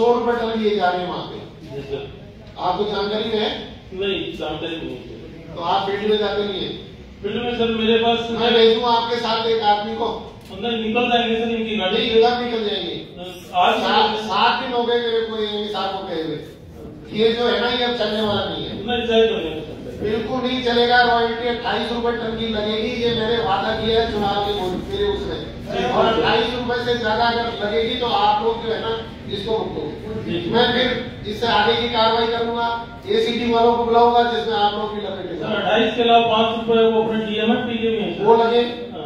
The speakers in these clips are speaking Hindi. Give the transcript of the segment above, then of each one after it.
सौ रुपए टन लिए जा रहे हैं। वहाँ पे आपको जानकारी है? नहीं जानकारी नहीं तो आप फ़ील्ड में जाते नहीं है? फ़ील्ड में सर मेरे पास मैं भेजूँ आपके साथ एक आदमी को? अंदर निकल जाएँगे सर इनकी गाड़ी। इधर निकल जाएँगे। आज सात दिन हो गए मेरे को ये साहब को कहे हुए। ये जो है ना ये अब चलने वाला नहीं है। तो बिल्कुल नहीं चलेगा रॉयल्टी अट्ठाईस रूपए टन की लगेगी ये मैंने वादा किया है चुनाव के मेरे उसमें और अट्ठाईस रूपए से ज़्यादा अगर लगेगी तो आप लोग जो है ना इसको रोको। मैं फिर इससे आगे की कार्रवाई करूँगा। एसीटी वालों को बुलाऊँगा जिसमें आप लोग भी लपेटेगा अट्ठाईस के अलावा पाँच रुपए वो अपने डीएमएफ के भी हैं वो लगे।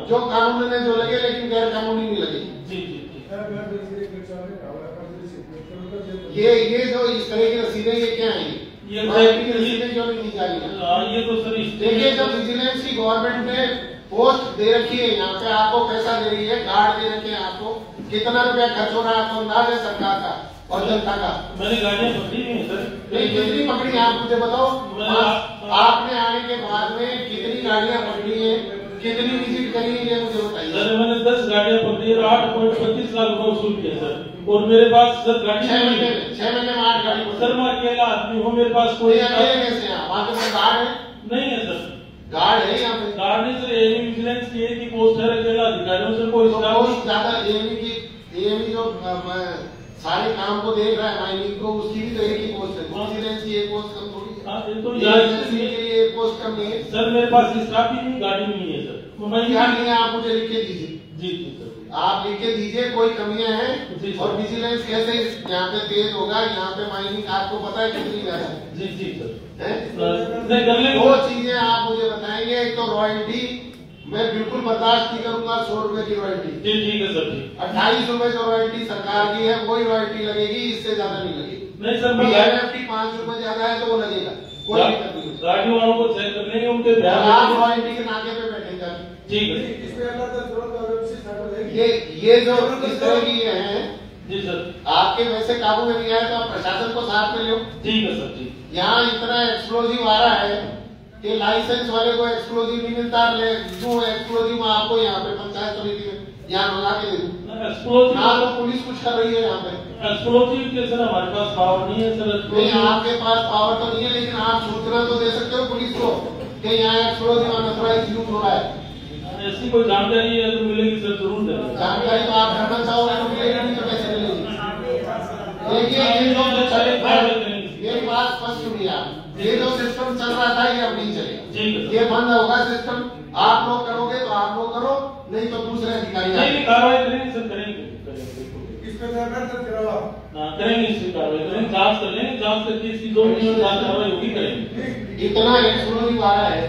जो कानून में जो लगे लेकिन गैर कानूनी नहीं लगे। जी जी जी। ये ये जो इस तरह की रसीदें ये क्या है? ये है? हाँ, ये तो सर देखिए जब की गवर्नमेंट ने पोस्ट दे रखी है यहाँ पे आपको पैसा दे रही है गार्ड दे रखे हैं आपको। कितना रुपया खर्च हो रहा है आपको अंदाज है सरकार का और जनता का? मैंने गाड़ियाँ पकड़ी हुई हैं सर। नहीं कितनी पकड़ी है आप मुझे बताओ। आपने आने के बाद में कितनी गाड़ियाँ पकड़ी है कितनी विज़िट करी है ये मुझे बताइए। सर मैंने दस गाड़ियाँ पकड़ी है और आठ पॉइंट पच्चीस लाख रुपए वसूल किया सर। और मेरे पास सर गाड़ी छह महीने छह महीने में आठ गाड़ी। सर मैं अकेला आदमी हूँ मेरे पास कोई कोई अकेले कैसे आप? वहाँ पे गार्ड है? नहीं है गार्ड है यहाँ पे। गार्ड ने सर एमी विजिलेंस की एक पोस्ट है अकेला अधिकारियों से कोई तो बहुत ज़्यादा एएमई की एएमई जो सारे काम को देख रहा है माइनिंग को उसकी भी तो एक ही पोस्ट है। विजिलेंस की एक पोस्ट कम थोड़ी है। ये तो के लिए एक पोस्ट कम नहीं है। सर मेरे पास स्टाफ ही नहीं गाड़ी नहीं है सर। मैं क्या नहीं है आप मुझे लिख के दीजिए। जी जी सर। आप लिख के दीजिए कोई कमियाँ हैं और विजिलेंस कैसे यहाँ पे तेज होगा यहाँ पे माइनिंग आपको पता है कितनी ज़्यादा जी जी सर। है? दो चीज़ें आप रॉयल्टी मैं बिल्कुल बर्दाश्त नहीं करूँगा सौ रुपए की रॉयल्टी जी ठीक है सर ठीक। अट्ठाईस रूपए जो रॉयल्टी सरकार की है वही रॉयल्टी लगेगी इससे ज़्यादा नहीं लगेगी। नहीं सर मैं की पाँच रुपए ज़्यादा है तो वो लगेगा। कोई दिक्कत नहीं। वालों को चेक कर लेंगे उनके ध्यान रॉयल्टी के नाके पे बैठेगा। ठीक है। ये ये जो इस तरह की ये हैं जी सर। आपके वैसे काबू में नहीं आए तो आप प्रशासन को साथ में लो ठीक है सर ठीक। यहाँ इतना एक्सप्लोजिव आ रहा है कि लाइसेंस वाले को एक्सप्लोजिव नहीं मिलता ले जो एक्सप्लोजिव मैं आपको यहाँ पे पंचायत समिति में यहाँ मंगा के दे दूँ। ना तो पुलिस कुछ कर रही है यहाँ पे। एक्सप्लोजिव के सर हमारे पास पावर नहीं है सर नहीं आपके पास पावर तो नहीं है लेकिन आप सूचना तो दे सकते हो पुलिस को कि यहाँ एक्सप्लोजिव अनऑथराइज यूज़ हो रहा है। ऐसी कोई जानकारी है तो मिलेगी सर ज़रूर जानकारी। तो आप करना चाहोगे तो मिलेगी नहीं तो कैसे मिलेगी देखिए ये जो चले मेरी बात स्पष्ट सुनिए आप ये जो सिस्टम चल रहा था ये अब नहीं चलेगा। है ये बंद होगा सिस्टम आप लोग करोगे तो आप लोग करो नहीं तो दूसरे अधिकारी आएँगे। कार्रवाई करेंगे सर करेंगे। सुनो ही। करेंगे इसकी कार्रवाई करेंगे जाँच कर जाँच करके इसकी जो भी कार्रवाई होगी करेंगे। इतना एक्सप्लोजिव आ रहा है